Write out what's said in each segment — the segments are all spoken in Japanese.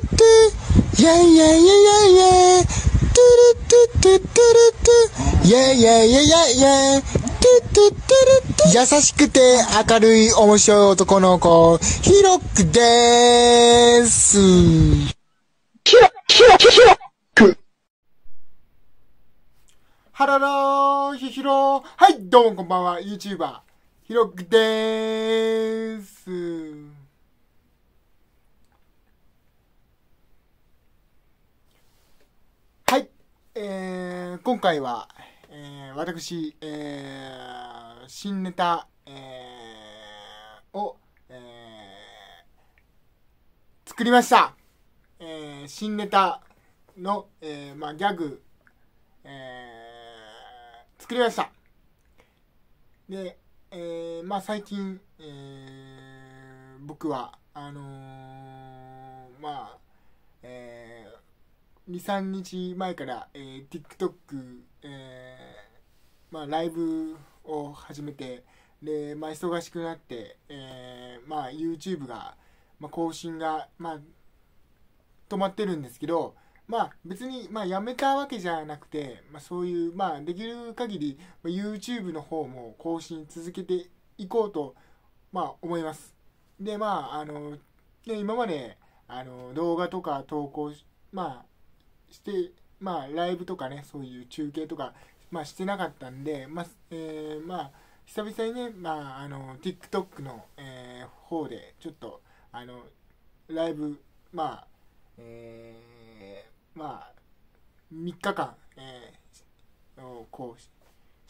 トゥ、イェイイェイイェイイェイイェイ、トゥルトゥトゥトゥルトゥ、イェイイェイイェイイェイイェイ、トゥトゥトゥルトゥ、優しくて明るい面白い男の子、ヒロックでーす。ヒロ、ヒロ、ヒロく。ハロロー、ヒヒロー。はい、どうもこんばんは、YouTuber、ヒロックでーす。はい、えー、今回は、えー、私、えー、新ネタ、えー、を、えー、作りました。えー、新ネタの、えー、まあ、ギャグ、えー、作りました。で、えー、まあ最近、えー、僕は、あのー、23日前から、えー、TikTok、えー、まあ、ライブを始めてで、まあ、忙しくなって、えー、まあ、YouTube が、まあ、更新が、まあ、止まってるんですけど、まあ、別に、まあ、やめたわけじゃなくて、まあ、そういう、まあ、できる限り、まあ、YouTube の方も更新続けていこうと、まあ、思います。で、まあ、あの、ね、今まで、あの、動画とか投稿まあ、して、まあライブとかね、そういう中継とか、まあしてなかったんで、まあ、えー、まあ、久々にね、まああの、TikTok の、えー、方で、ちょっと、あの、ライブ、まあ、えー、まあ、3日間、えー、をこう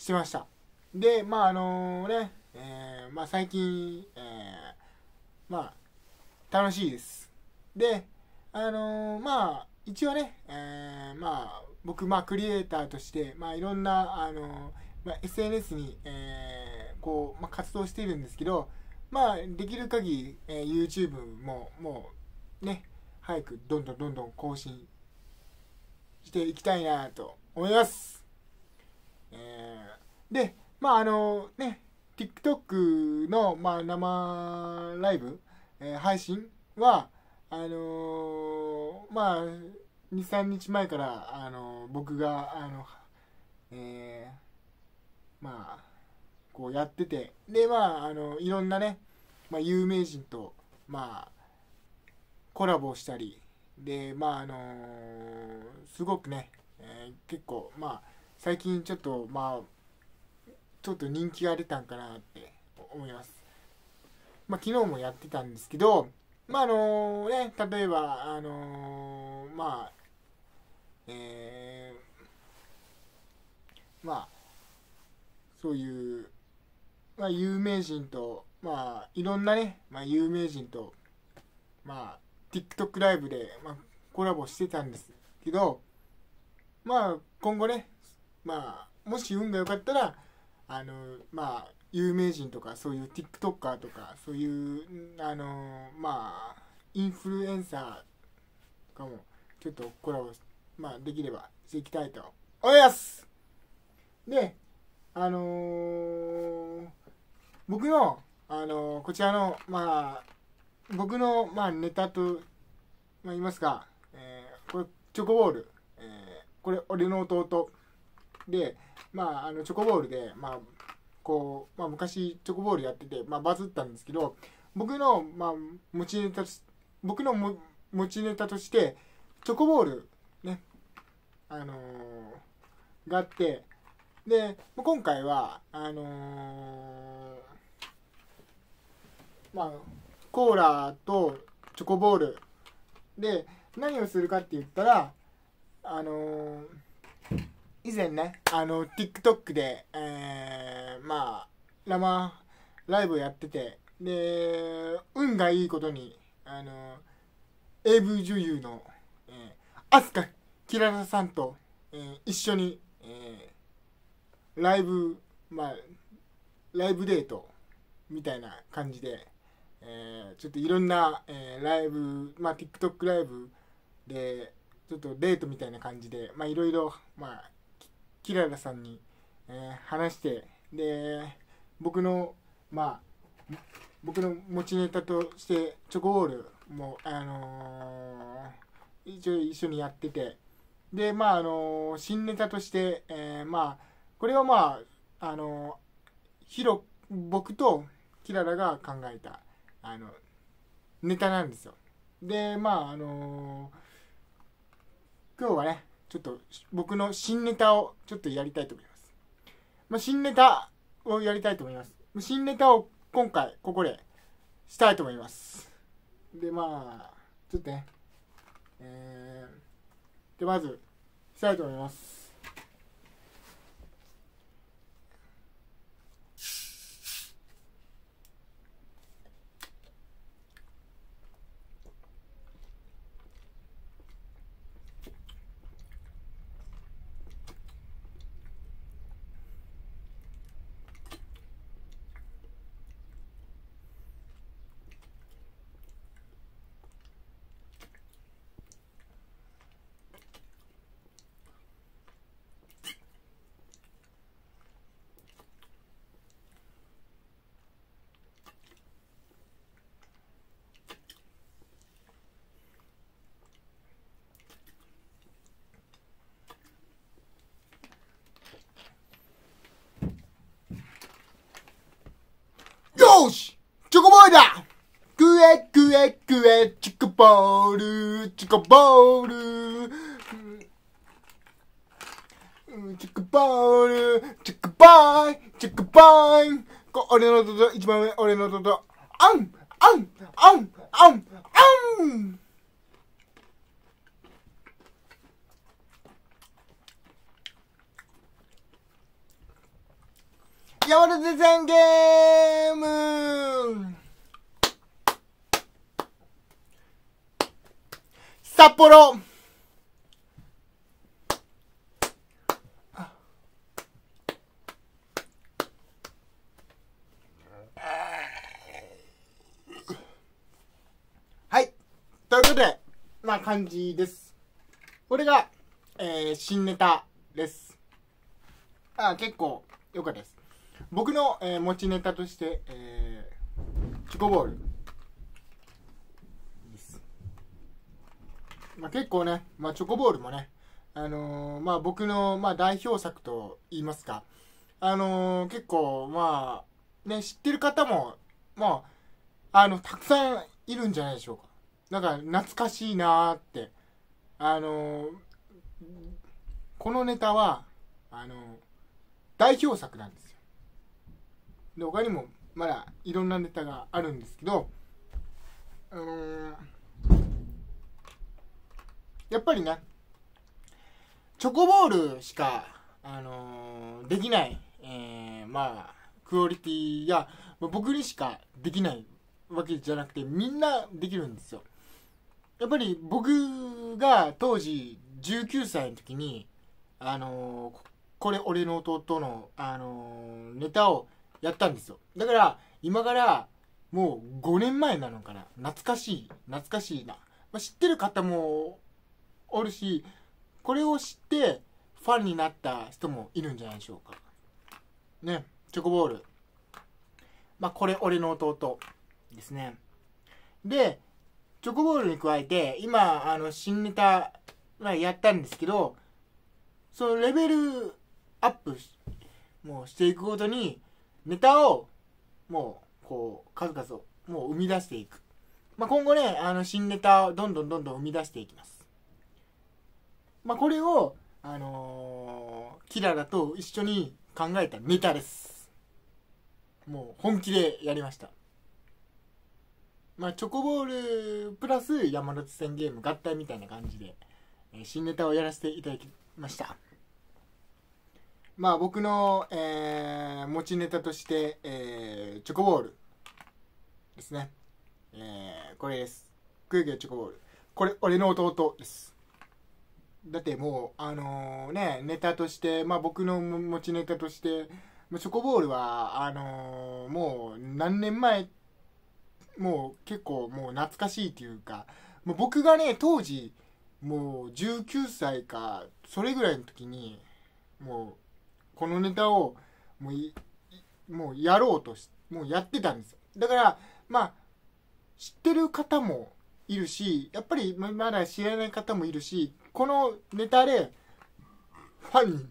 してました。で、まああのね、えー、まあ最近、えー、まあ、楽しいです。で、あのまあ、一応ね、えー、まあ、僕、まあ、クリエイターとして、まあ、いろんな、あのまあ、SNS に、えー、こう、まあ、活動しているんですけど、まあ、できる限り、えー、YouTube も、もう、ね、早くどんどんどんどん更新していきたいなと思います。えーで、まああのね、TikTok の、まあ、生ライブ、えー配信は、あのーまあ、2、3日前から、あの僕が、あの、えーまあ、こうやってて、で、まあ、あの、いろんなね、まあ、有名人と、まあ、コラボしたりでまああのすごくね、えー結構まあ最近ちょっとまあちょっと人気が出たんかなって思います。まあ昨日もやってたんですけどまああのね例えばあのまあえーまあそういうまあ有名人とまあいろんなね、まあ、有名人とまあ TikTok ライブで、まあ、コラボしてたんですけど、まあ、今後ね、まあ、もし運が良かったら、あの、まあ、有名人とか、そういう TikToker とか、そういう、あの、まあ、インフルエンサーとかも、ちょっとコラボ、まあ、できればしていきたいと思いますで、あのー僕の、あのーこちらの、まあ、僕の、まあ、ネタと、まあ、言いますか、えーこれ、チョコボール、えーこれ、俺の弟で、まあ、あの、チョコボールで、まあ、こう、まあ、昔、チョコボールやってて、まあ、バズったんですけど、僕の、まあ、持ちネタとし、僕のも持ちネタとして、チョコボール、ね、あのーがあって、で、今回は、あのーまあ、コーラとチョコボールで何をするかって言ったらあのー以前ねあの TikTok で、えーまあ生ライブをやっててで運がいいことにあの AV 女優の、えー、アスカキララさんと、えー一緒に、えーライブまあライブデートみたいな感じで、えーちょっといろんな、えーライブ、まあ、TikTok ライブで、ちょっとデートみたいな感じで、まあ、いろいろ、まあ、キララさんに、えー話して、で、僕の、まあ、僕の持ちネタとして、チョコボールも、あのー一応一緒にやっててでまああの新ネタとして、えーまあこれはまああのヒロ僕とキララが考えたあのネタなんですよ。でまああの今日はねちょっと僕の新ネタをちょっとやりたいと思います、まあ、新ネタをやりたいと思います。新ネタを今回ここでしたいと思います。でまあちょっとね。えー、でまずしたいと思いますよーしチョコボールだくえくえくえチョコボールチョコボール。うんチョコボールチョコボーイチョコボーイ。こ俺の弟一番上俺の弟。あんあんあんあんあん山手線ゲーム。札幌はい。ということで、まあ感じです。これが、えー、新ネタです。あ、結構良かったです。僕の、えー持ちネタとして、えーチコボールです。まあ、結構ね、まあ、チョコボールもね、あのーまあ、僕の、まあ、代表作と言いますか、あのー結構、まあ、ね、知ってる方も、まあ、あの、たくさんいるんじゃないでしょうか。なんか、懐かしいなーって。あのーこのネタは、あのー代表作なんですよ。で他にもまだいろんなネタがあるんですけどうーやっぱりねチョコボールしか、あのーできない、えーまあクオリティや僕にしかできないわけじゃなくてみんなできるんですよ。やっぱり僕が当時19歳の時にあのーこれ俺の弟の、あのネタをやったんですよ。だから今からもう5年前なのかな。懐かしい懐かしいな、まあ、知ってる方もおるしこれを知ってファンになった人もいるんじゃないでしょうか。ねチョコボール。まあこれ俺の弟ですね。でチョコボールに加えて今あの新ネタまやったんですけどそのレベルアップしもうしていくごとにネタをもうこう数々をもう生み出していく、まあ、今後ねあの新ネタをどんどんどんどん生み出していきます。まあこれをあのーキララと一緒に考えたネタですもう本気でやりましたまあチョコボールプラス山手線ゲーム合体みたいな感じで、え新ネタをやらせていただきましたまあ僕の、えー持ちネタとして、えーチョコボールですね。えーこれです。クイグチョコボール。これ、俺の弟です。だってもう、あのーね、ネタとして、まあ僕の持ちネタとして、チョコボールは、あのーもう何年前、もう結構もう懐かしいというか、もう僕がね、当時、もう19歳か、それぐらいの時に、もう、このネタをもうもうやろうとしもうやってたんですだからまあ知ってる方もいるしやっぱりまだ知らない方もいるしこのネタでファンに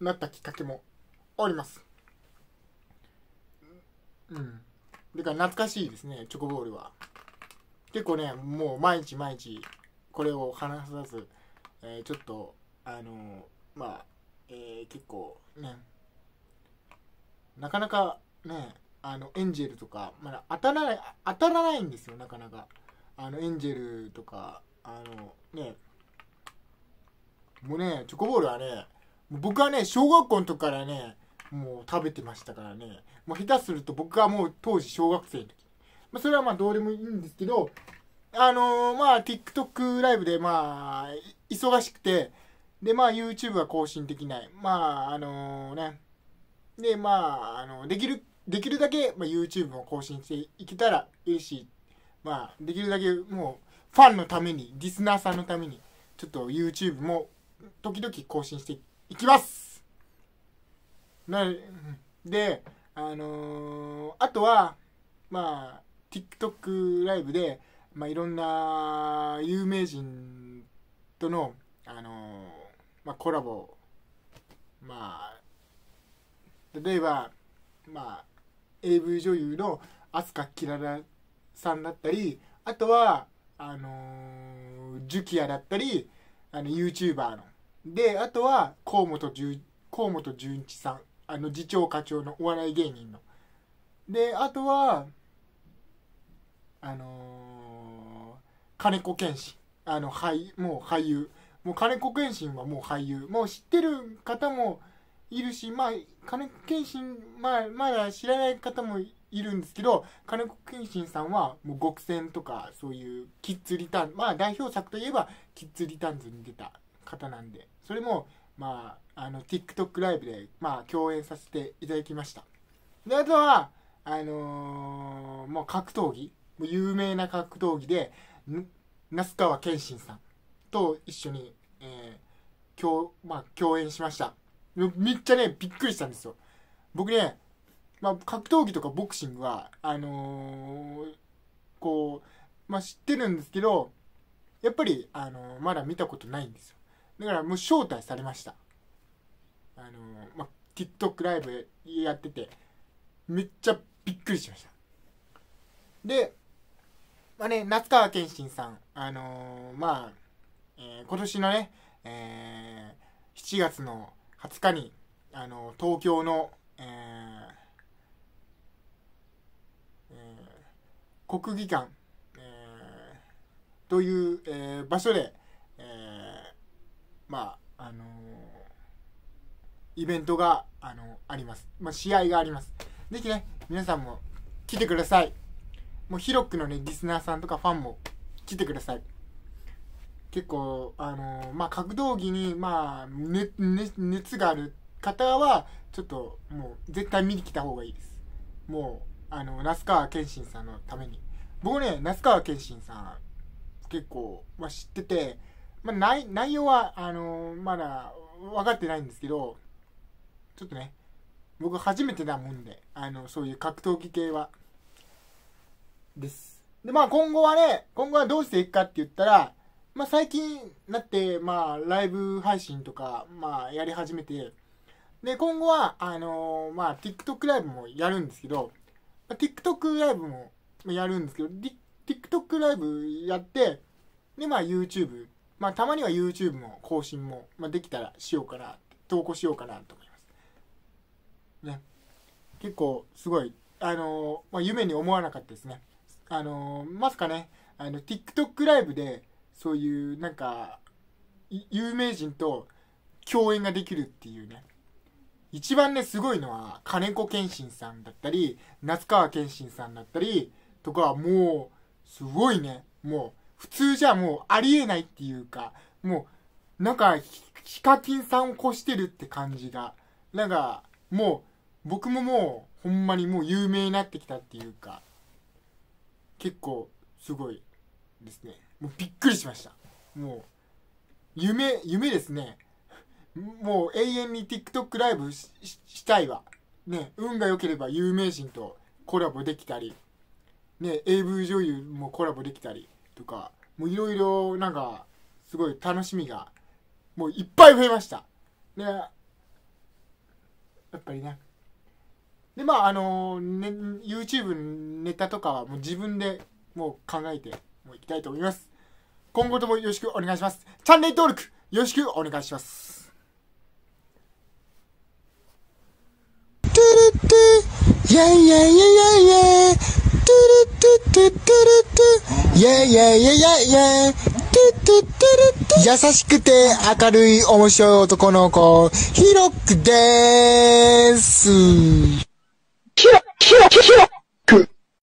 なったきっかけもあります。うん。だから懐かしいですねチョコボールは。結構ねもう毎日毎日これを話さず、えーちょっとあのまあ、えー結構ねなかなかねあのエンジェルとかまだ当たらない当たらないんですよなかなか。あのエンジェルとかあのねもうねチョコボールはね僕はね小学校の時からねもう食べてましたからね。もう下手すると僕がもう当時小学生の時、まあ、それはまあどうでもいいんですけどあのーまあ TikTok ライブでまあ忙しくてでまあ YouTube は更新できない。まああのね。でまああのできるできるだけ、まあ、YouTube も更新していけたらいい。しまあできるだけもうファンのためにリスナーさんのためにちょっと YouTube も時々更新していきます。なであのーあとはまあ TikTok ライブで、まあ、いろんな有名人との、あのーまあ、コラボまあ例えばまあ AV 女優の飛鳥キララさんだったりあとはあのー、ジュキヤだったりあの YouTuber のであとは河本純河本純一さん。あの次長課長のお笑い芸人の。であとはあのー、金子健信。あの俳もう俳優。もう金子健信はもう俳優。もう知ってる方もいるしまあ金子健信まあまだ知らない方もいるんですけど金子健信さんはもう極戦とかそういうキッズリターン。まあ代表作といえばキッズリターンズに出た方なんで。それもまああの TikTok ライブでまあ共演させていただきました。であとはあのーもう格闘技もう有名な格闘技で那須川天心さんと一緒に、えー共まあ、共演しました。めっちゃねびっくりしたんですよ。僕ね、まあ、格闘技とかボクシングはあのーこう、まあ、知ってるんですけどやっぱり、あのーまだ見たことないんですよ。だからもう招待されました。あのーまあ、TikTok ライブやっててめっちゃびっくりしました。でまあね夏川謙心さんあのーまあ、えー今年のね、えー7月の20日に、あの東京の、えーえー国技館、えーという、えー場所で、まああのーイベントが、あのあります、まあ、試合があります。ぜひね皆さんも来てください。もう広くのねリスナーさんとかファンも来てください。結構あのまあ格闘技にまあ、ねね、熱がある方はちょっともう絶対見に来た方がいいです。もうあの那須川謙信さんのために。僕ね那須川謙信さん結構、まあ、知ってて、まあ、内内容はあのまだ分かってないんですけどちょっとね僕初めてなもんであのそういう格闘技系は。です。でまあ今後はね今後はどうしていくかって言ったらまあ最近なってまあライブ配信とかまあやり始めてで今後はあのまあ TikTok ライブもやるんですけど、まあ TikTok ライブもやるんですけど TikTok ライブやってでまあ YouTube まあたまには YouTube も更新も、まあ、できたらしようかな投稿しようかなと思います。ね。結構すごいあのーまあ、夢に思わなかったですね。あのーまさかね。あの TikTok ライブでそういうなんか有名人と共演ができるっていうね。一番ねすごいのは金子謙信さんだったり夏川謙信さんだったりとかもうすごいね。もう普通じゃもうありえないっていうかもうなんかヒカキンさんを越してるって感じがなんかもう僕ももうほんまにもう有名になってきたっていうか結構すごいですね。もうびっくりしました。もう夢夢ですね。もう永遠に TikTok ライブしししたいわ。ね運が良ければ有名人とコラボできたりね AV 女優もコラボできたり。とかもういろいろなんか、すごい楽しみが、もういっぱい増えました。で、やっぱりね。で、まあ、あのね、YouTube ネタとかはもう自分でもう考えてもういきたいと思います。今後ともよろしくお願いします。チャンネル登録よろしくお願いします。トゥルトゥイェイイェイイェイイェイイェイトゥルトゥトゥトゥルトゥ。イェイイェイイェイイェイイェイトゥトゥトゥルトゥ。優しくて明るい面白い男の子。ヒロックでーすヒロヒロヒロ。